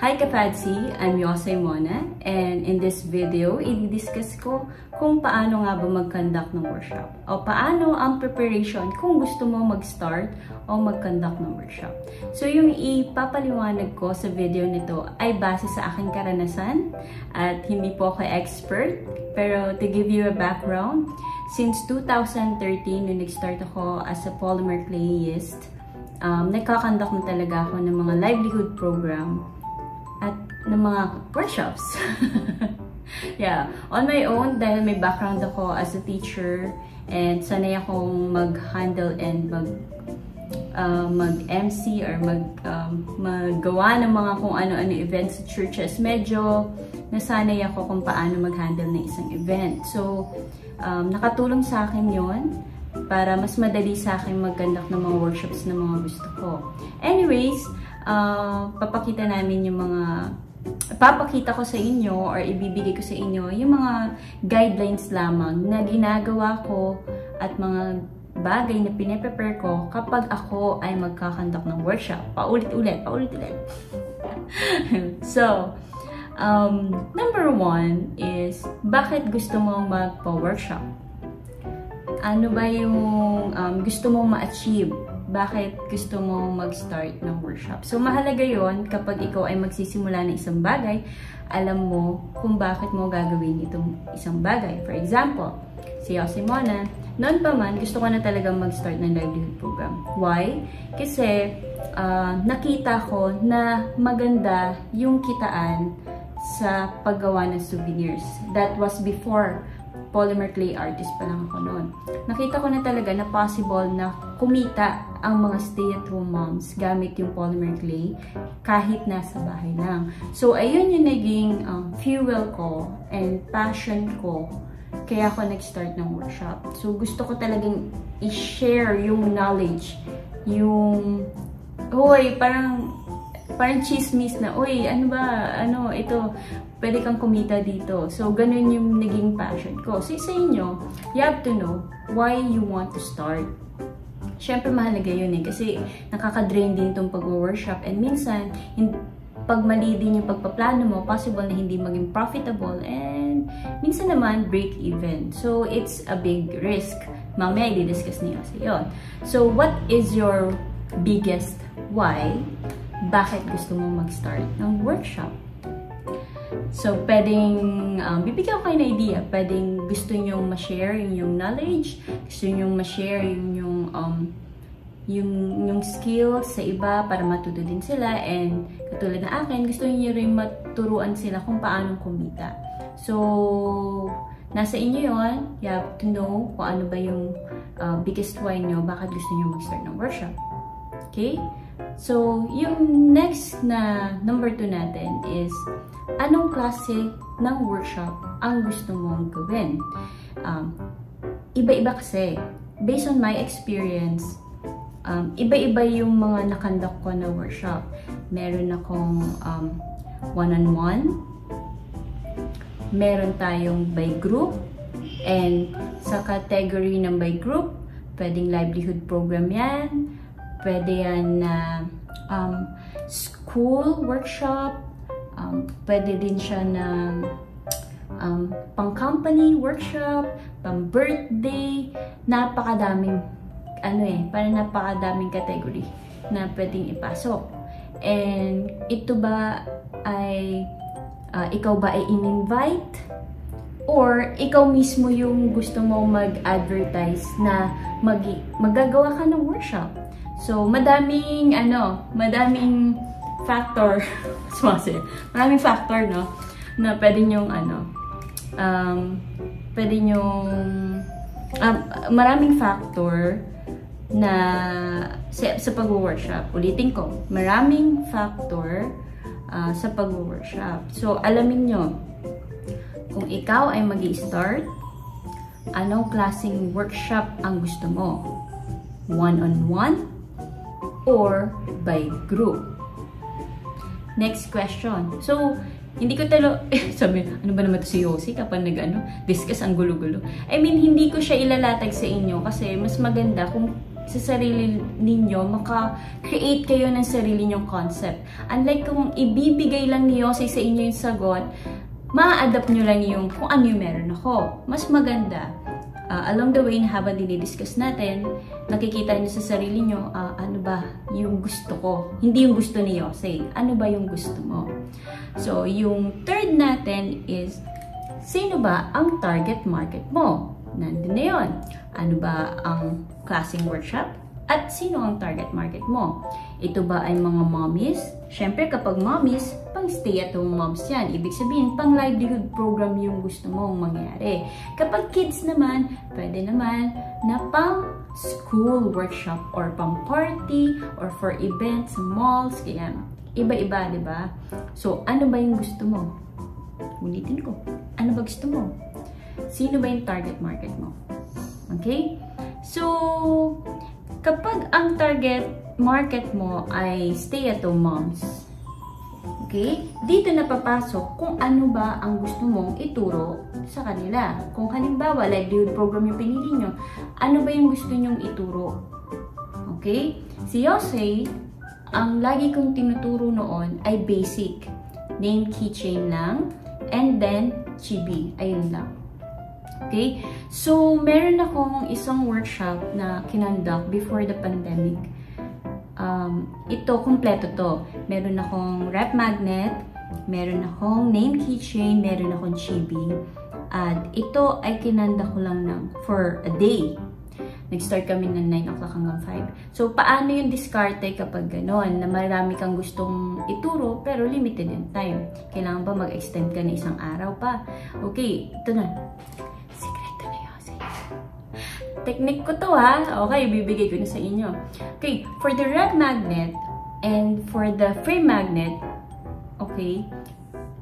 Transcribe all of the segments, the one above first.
Hi Kapadsi! I'm Yosei Mona and in this video, i-discuss ko kung paano nga ba mag-conduct ng workshop o paano ang preparation kung gusto mo mag-start o mag-conduct ng workshop. So yung ipapaliwanag ko sa video nito ay base sa aking karanasan at hindi po ako expert pero to give you a background, since 2013 nung nag-start ako as a polymer clayist, um, nagkakandak na talaga ako ng mga livelihood program ng mga workshops. yeah, on my own, dahil may background ako as a teacher and sanay akong mag-handle and mag uh, mag-MC or mag, um, maggawa ng mga kung ano-ano events sa churches, medyo nasanay ako kung paano mag-handle ng isang event. So, um, nakatulong sa akin yon para mas madali sa akin mag-conduct ng mga workshops na mga gusto ko. Anyways, uh, papakita namin yung mga papakita ko sa inyo or ibibigay ko sa inyo yung mga guidelines lamang na ginagawa ko at mga bagay na pinaprepare ko kapag ako ay magkakandak ng workshop. Paulit-ulit, paulit-ulit. so, um, number one is, bakit gusto mo magpa-workshop? Ano ba yung um, gusto mong ma-achieve bakit gusto mo mag-start ng workshop. So, mahalaga yon kapag ikaw ay magsisimula ng isang bagay, alam mo kung bakit mo gagawin itong isang bagay. For example, si Yosimona, noon pa man, gusto ko na talagang mag-start ng livelihood program. Why? Kasi, uh, nakita ko na maganda yung kitaan sa paggawa ng souvenirs. That was before polymer clay artist pa lang ako noon. Nakita ko na talaga na possible na kumita ang mga stay-at-home moms gamit yung polymer clay kahit nasa bahay lang. So, ayun yung naging um, fuel ko and passion ko kaya ako nag-start ng workshop. So, gusto ko talagang i-share yung knowledge, yung, hoy, parang parang chismis na, uy, ano ba, ano, ito, pwede kang kumita dito. So, ganun yung naging passion ko. So, sa inyo, you have to know why you want to start. Siyempre, mahalaga yun eh. Kasi, nakaka-drain din itong pag-workshop. And minsan, pag mali din yung pagpaplano mo, possible na hindi maging profitable. And, minsan naman, break even. So, it's a big risk. Mamaya, i-discuss niyo sa yun. So, what is your biggest why? Bakit gusto mo mag-start ng workshop. So, pwedeng, um, bibigyan ko kayo ng idea. Pwedeng gusto nyo ma-share yung, yung knowledge, gusto nyo ma-share yung, yung, um, yung, yung skills sa iba para matuto din sila. And, katulad na akin, gusto niyo rin maturuan sila kung paano kumita. So, nasa inyo yon You have to know kung ano ba yung uh, biggest why nyo, bakit gusto nyo mag-start ng workshop. Okay? So, yung next na number 2 natin is, anong klase ng workshop ang gusto mong gawin? Um, iba-iba kasi. Based on my experience, um, iba-iba yung mga nakandak ko na workshop. Meron akong um, one-on-one, -on -one. meron tayong by group, and sa category ng by group, pwedeng livelihood program yan, Pwede yan na um, school workshop. Um, pwede din siya na um, pang-company workshop, pang-birthday. Napakadaming, ano eh, parang napakadaming category na pwedeng ipasok. And ito ba ay, uh, ikaw ba ay in-invite? Or ikaw mismo yung gusto mo mag-advertise na mag magagawa ka ng workshop? So, madaming, ano, madaming factor, sumasi, maraming factor, no, na pwede nyong, ano, um, pwede nyong, um, maraming factor na sa, sa pag-workshop. Ulitin ko, maraming factor uh, sa pag-workshop. So, alamin nyo, kung ikaw ay mag start anong klaseng workshop ang gusto mo? One-on-one? -on -one? Or by group. Next question. So, hindi ko talo, sabi, ano ba naman to si Yossi kapag nag-ano, discuss ang gulo-gulo. I mean, hindi ko siya ilalatag sa inyo kasi mas maganda kung sa sarili ninyo, maka-create kayo ng sarili nyong concept. Unlike kung ibibigay lang ni Yossi sa inyo yung sagot, ma-adapt nyo lang yung kung ano yung meron ako. Mas maganda, uh, along the way habang dinidiscuss natin, nakikita nyo sa sarili nyo, uh, ano ba yung gusto ko? Hindi yung gusto ni Yosei. Ano ba yung gusto mo? So, yung third natin is, sino ba ang target market mo? Nandun na yun. Ano ba ang klaseng workshop? At sino ang target market mo? Ito ba ay mga mommies? Siyempre, kapag mommies, pang stay-at-home moms yan. Ibig sabihin, pang livelihood program yung gusto mong mangyari. Kapag kids naman, pwede naman na pang school workshop or pang party or for events, malls, kaya iba-iba, di ba? So, ano ba yung gusto mo? Ulitin ko. Ano ba gusto mo? Sino ba yung target market mo? Okay? So, Kapag ang target market mo ay stay-at-home moms, okay, dito na papasok kung ano ba ang gusto mong ituro sa kanila. Kung halimbawa, livelihood program yung pinili nyo, ano ba yung gusto nyong ituro? Okay? Si Yosei, ang lagi kong tinuturo noon ay basic. Name keychain lang, and then chibi. Ayun lang. Okay? So, meron akong isang workshop na kinonduct before the pandemic. Um, ito, kompleto to. Meron akong rep magnet, meron akong name keychain, meron akong chibi. At ito ay kinanda ko lang ng for a day. Nag-start kami ng 9 o'clock hanggang 5. So, paano yung diskarte kapag gano'n? Na marami kang gustong ituro, pero limited yung time. Kailangan ba mag-extend ka na isang araw pa? Okay, ito na. Technique ko to ha. Okay, bibigay ko na sa inyo. Okay, for the red magnet and for the frame magnet, okay,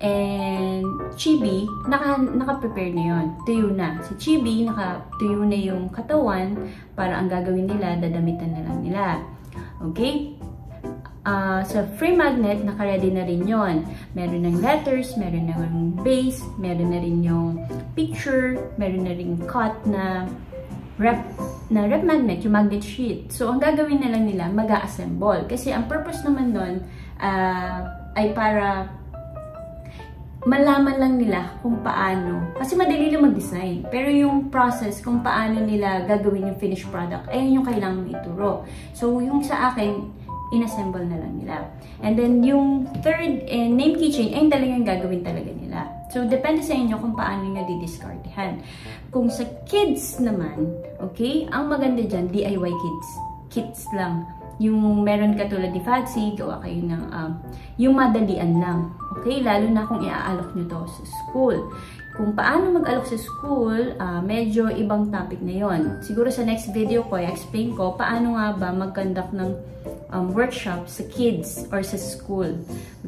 and chibi, naka, naka-prepare na yun. Tuyo na. Si chibi, naka-tuyo na yung katawan para ang gagawin nila, dadamitan na lang nila. Okay? Uh, sa free magnet, naka-ready na rin yon. Meron ng letters, meron na rin base, meron na rin yung picture, meron na rin cut na rep, na rep magnet, yung magnet sheet. So, ang gagawin na lang nila, mag-assemble. Kasi ang purpose naman nun uh, ay para malaman lang nila kung paano. Kasi madali lang mag-design. Pero yung process kung paano nila gagawin yung finished product, ayun yung kailangan ituro. So, yung sa akin, inassemble na lang nila. And then, yung third eh, name keychain, ayun talagang gagawin talaga nila. So, depende sa inyo kung paano nyo didiscardihan. Kung sa kids naman, okay, ang maganda dyan, DIY kids. Kids lang. Yung meron katulad ni Fatsy, gawa kayo ng, um, yung madalian lang. Okay, lalo na kung iaalok nyo to sa school. Kung paano mag-alok sa school, uh, medyo ibang topic na yon. Siguro sa next video ko, i-explain ko paano nga ba mag-conduct ng um, workshop sa kids or sa school.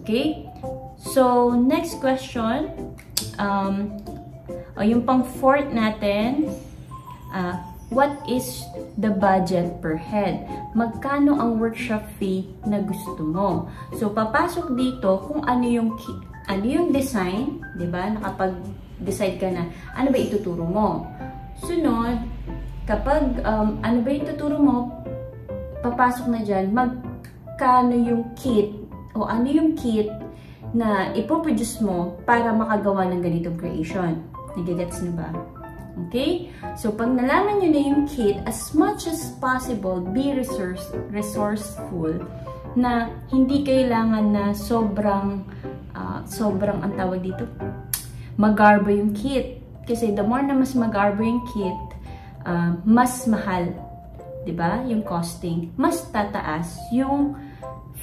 Okay? So, next question. Um, o, yung pang fourth natin, uh, what is the budget per head? Magkano ang workshop fee na gusto mo? So, papasok dito kung ano yung, ano yung design, di ba? Nakapag decide ka na, ano ba ituturo mo? Sunod, kapag um, ano ba ituturo mo, papasok na dyan, magkano yung kit o ano yung kit na ipoproduce mo para makagawa ng ganitong creation. Nagigets nyo ba? Okay? So, pag nalaman nyo na yung kit, as much as possible, be resource, resourceful na hindi kailangan na sobrang, uh, sobrang, ang tawag dito, magarbo yung kit. Kasi the more na mas magarbo yung kit, uh, mas mahal. ba diba? Yung costing. Mas tataas yung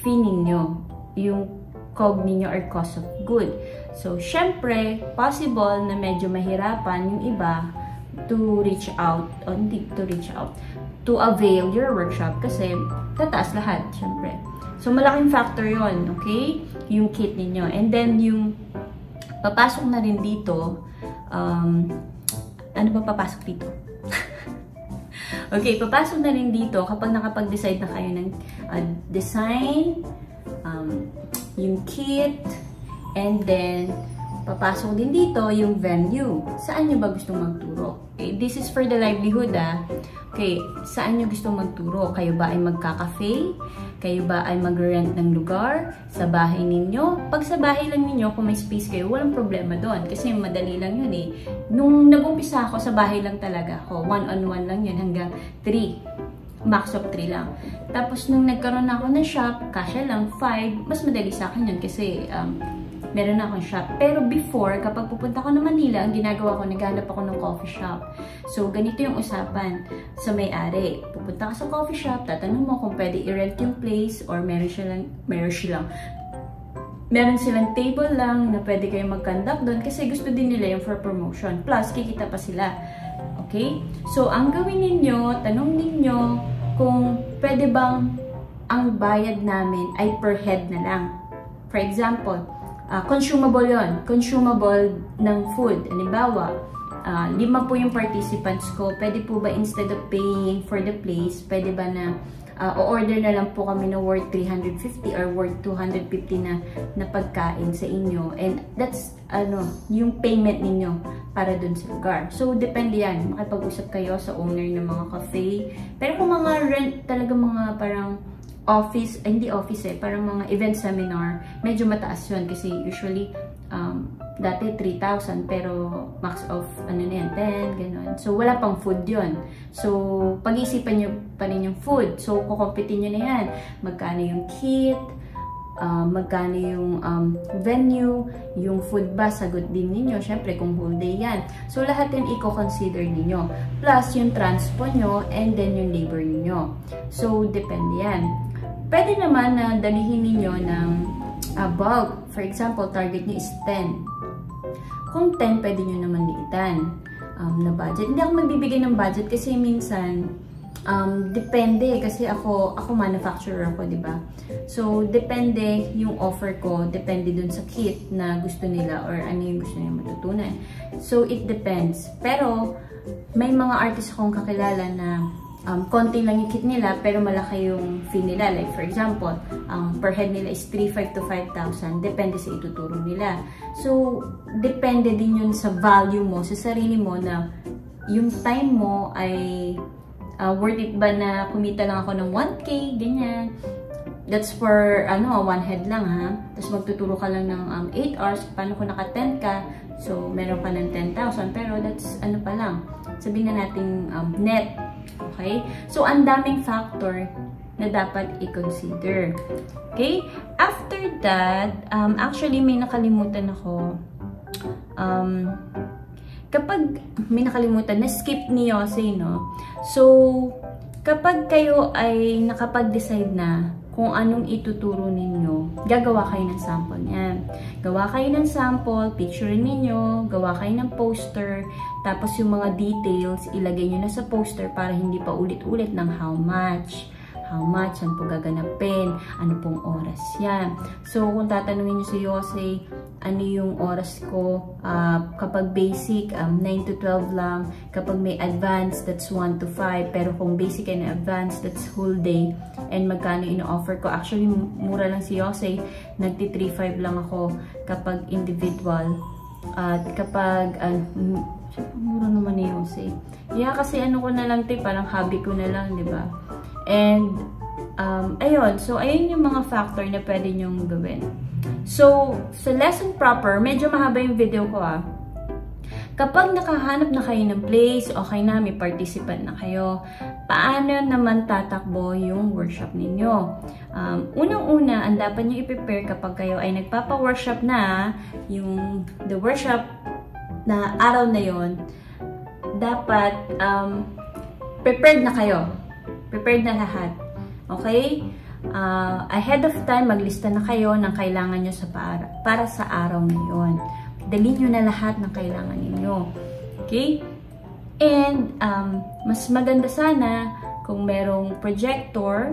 fee ninyo. Yung COG ninyo or cost of good. So, syempre, possible na medyo mahirapan yung iba to reach out, o hindi to reach out, to avail your workshop kasi tataas lahat, syempre. So, malaking factor yon okay? Yung kit ninyo. And then, yung Papasok na rin dito, um, ano ba papasok dito? okay, papasok na rin dito kapag nakapag-decide na kayo ng uh, design, um, yung kit, and then papasok din dito yung venue. Saan nyo ba gustong magturo? Okay, this is for the livelihood ah. Okay, saan nyo gusto magturo? Kayo ba ay magka-cafe? Kayo ba ay mag-rent ng lugar? Sa bahay ninyo? Pag sa bahay lang ninyo, kung may space kayo, walang problema doon. Kasi madali lang yun eh. Nung nag-umpisa ako, sa bahay lang talaga ako. One-on-one -on -one lang yun hanggang 3 max of 3 lang. Tapos, nung nagkaroon ako ng shop, kasya lang, 5, mas madali sa akin yun kasi um, meron na akong shop. Pero before, kapag pupunta ko na Manila, ang ginagawa ko, naghanap ako ng coffee shop. So, ganito yung usapan sa may-ari. Pupunta ka sa coffee shop, tatanong mo kung pwede i-rent yung place or meron silang, meron silang meron silang table lang na pwede kayong mag-conduct doon kasi gusto din nila yung for promotion. Plus, kikita pa sila. Okay? So, ang gawin ninyo, tanong ninyo kung pwede bang ang bayad namin ay per head na lang. For example, uh, consumable yon consumable ng food. Halimbawa, uh, lima po yung participants ko. Pwede po ba instead of paying for the place, pwede ba na uh, o-order na lang po kami na worth 350 or worth 250 na, na pagkain sa inyo. And that's, ano, yung payment ninyo para dun sa lugar. So, depende yan. Makipag-usap kayo sa owner ng mga cafe. Pero kung mga rent, talaga mga parang office, eh, hindi office eh, parang mga event seminar, medyo mataas yun kasi usually um, dati 3,000 pero max of ano na yan, 10, gano'n. So, wala pang food yon So, pag-isipan nyo pa rin yung food. So, kukompitin nyo na yan. Magkano yung kit, uh, magkano yung um, venue, yung food ba, sagot din ninyo. Siyempre, kung whole day yan. So, lahat yan i-consider ninyo. Plus, yung transpo nyo, and then yung labor ninyo. So, depende yan. Pwede naman na dalihin ninyo ng uh, bulk. For example, target nyo is 10. Kung 10, pwede nyo naman liitan um, na budget. Hindi ako magbibigay ng budget kasi minsan, um, depende kasi ako, ako manufacturer ako, di ba? So, depende yung offer ko, depende dun sa kit na gusto nila or ano yung gusto nila matutunan. So, it depends. Pero, may mga artist akong kakilala na um, konti lang yung kit nila, pero malaki yung fee nila. Like, for example, um, per head nila is 3,500 to 5,000. Depende sa ituturo nila. So, depende din yun sa value mo, sa sarili mo na yung time mo ay uh, worth it ba na kumita lang ako ng 1K, ganyan. That's for, ano, one head lang, ha? Tapos magtuturo ka lang ng um, 8 hours. Paano kung naka 10 ka? So, meron ka ng 10,000. Pero that's, ano pa lang. Sabihin na natin um, net Okay? So, ang daming factor na dapat i-consider. Okay? After that, um, actually, may nakalimutan ako. Um, kapag may nakalimutan, na-skip ni Yosei, no? So, kapag kayo ay nakapag-decide na kung anong ituturo ninyo, gagawa kayo ng sample niyan. Gawa kayo ng sample, picture ninyo, gawa kayo ng poster, tapos yung mga details, ilagay nyo na sa poster para hindi pa ulit-ulit ng how much how much, saan po gaganapin, ano pong oras yan. So, kung tatanungin nyo si Yose, ano yung oras ko, uh, kapag basic, um, 9 to 12 lang, kapag may advanced, that's 1 to 5, pero kung basic and advanced, that's whole day, and magkano ino-offer ko. Actually, mura lang si Yose, nagti 3.5 lang ako kapag individual. At kapag, uh, mura naman ni Yose. Yeah, kasi ano ko na lang, te, parang hobby ko na lang, di ba? And, um, ayun. So, ayun yung mga factor na pwede nyong gawin. So, sa lesson proper, medyo mahaba yung video ko ah. Kapag nakahanap na kayo ng place, okay na, may participant na kayo, paano naman tatakbo yung workshop ninyo? Um, Unang-una, ang dapat nyo i-prepare kapag kayo ay nagpapa-workshop na, yung the workshop na araw na yon dapat um, prepared na kayo Prepared na lahat. Okay? Uh, ahead of time, maglista na kayo ng kailangan nyo sa para, para sa araw na yun. Dali nyo na lahat ng kailangan ninyo. Okay? And, um, mas maganda sana kung merong projector.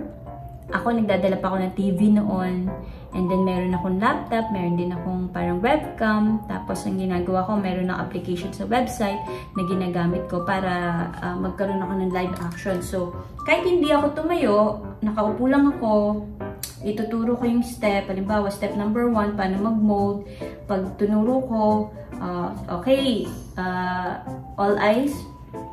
Ako, nagdadala pa ako ng TV noon. And then, meron akong laptop, meron din akong parang webcam. Tapos, ang ginagawa ko, meron ng application sa website na ginagamit ko para uh, magkaroon ako ng live action. So, kahit hindi ako tumayo, nakaupo lang ako, ituturo ko yung step. Halimbawa, step number one, paano mag-mold. Pag tunuro ko, uh, okay, uh, all eyes,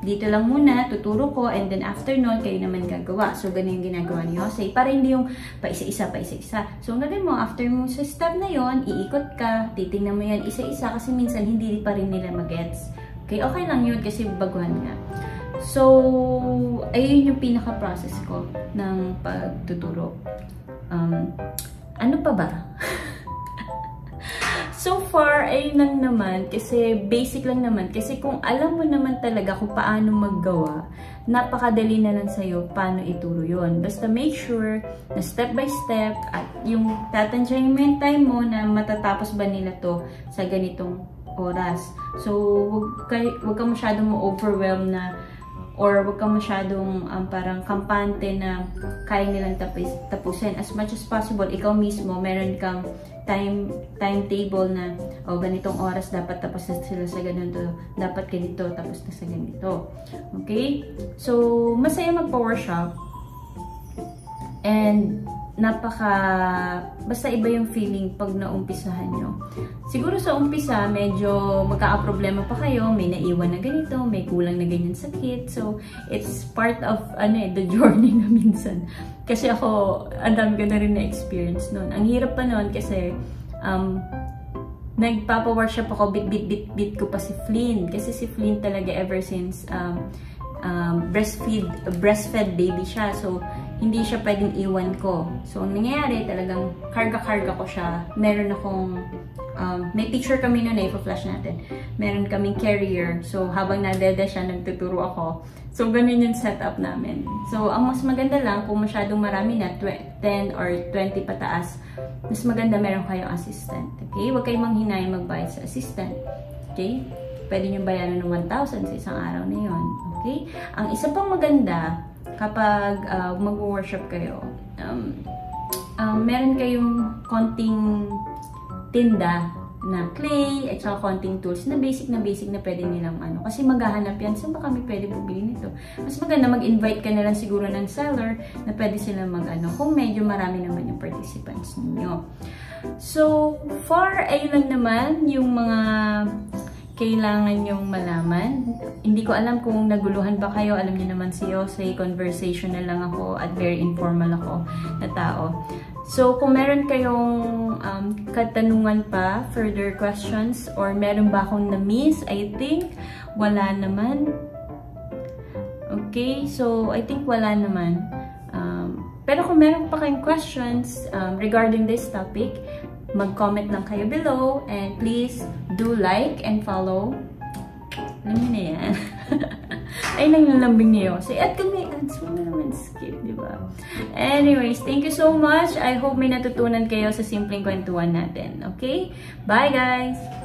dito lang muna, tuturo ko, and then after nun, kayo naman gagawa. So, ganun yung ginagawa ni Jose. Para hindi yung pa isa-isa, pa isa-isa. So, ang mo, after mo sa step na yon iikot ka, titingnan mo yan isa-isa, kasi minsan hindi pa rin nila magets. Okay, okay lang yun kasi baguhan nga. So, ayun yung pinaka-process ko ng pagtuturo. Um, ano pa ba? So far, ay lang naman, kasi basic lang naman. Kasi kung alam mo naman talaga kung paano maggawa, napakadali na lang sa'yo paano ituro yon Basta make sure na step by step at yung tatansyahin yung time mo na matatapos ba nila to sa ganitong oras. So, wag, kay, wag ka masyadong ma-overwhelm na or wag kang masyadong um, parang kampante na kaya nilang tapis, tapusin. As much as possible, ikaw mismo, meron kang time timetable na oh, ganitong oras dapat tapos na sila sa ganito, dapat ganito tapos na sa ganito. Okay? So, masaya magpa-workshop and napaka basta iba yung feeling pag naumpisahan nyo. Siguro sa umpisa, medyo magkaka-problema pa kayo, may naiwan na ganito, may kulang na ganyan sa kit. So, it's part of ano eh, the journey na minsan. Kasi ako, ang dami ko na rin na-experience noon. Ang hirap pa noon kasi um, nagpapa-workshop ako, bit-bit-bit-bit ko pa si Flynn. Kasi si Flynn talaga ever since um, um, breastfeed, breastfed baby siya. So, hindi siya pwedeng iwan ko. So, ang nangyayari, talagang karga-karga ko siya. Meron akong, um, may picture kami noon eh, flash natin. Meron kaming carrier. So, habang nadede siya, nagtuturo ako. So, ganun yung setup namin. So, ang mas maganda lang, kung masyadong marami na, 10 or 20 pataas, mas maganda meron kayong assistant. Okay? Huwag kayong manghinay magbayad sa assistant. Okay? Pwede nyo bayaran ng 1,000 sa isang araw na yon. Okay? Ang isa pang maganda, kapag uh, mag-worship kayo, um, um, meron kayong konting tinda na clay at saka konting tools na basic na basic na pwede nilang ano. Kasi maghahanap yan, saan ba kami pwede bumili nito? Mas maganda mag-invite ka na lang siguro ng seller na pwede sila mag ano, kung medyo marami naman yung participants ninyo. So, far, ayun lang naman yung mga kailangan yung malaman. Hindi ko alam kung naguluhan ba kayo. Alam niyo naman si Yosei, conversational lang ako at very informal ako na tao. So, kung meron kayong um, katanungan pa, further questions, or meron ba akong na-miss, I think wala naman. Okay, so I think wala naman. Um, pero kung meron pa kayong questions um, regarding this topic, Mag-comment lang kayo below. And please do like and follow. Alam niyo na yan. Ay, lang yung lambing niyo. So, at kung may ads, mo na naman skip, di ba? Anyways, thank you so much. I hope may natutunan kayo sa simpleng kwentuhan natin. Okay? Bye, guys!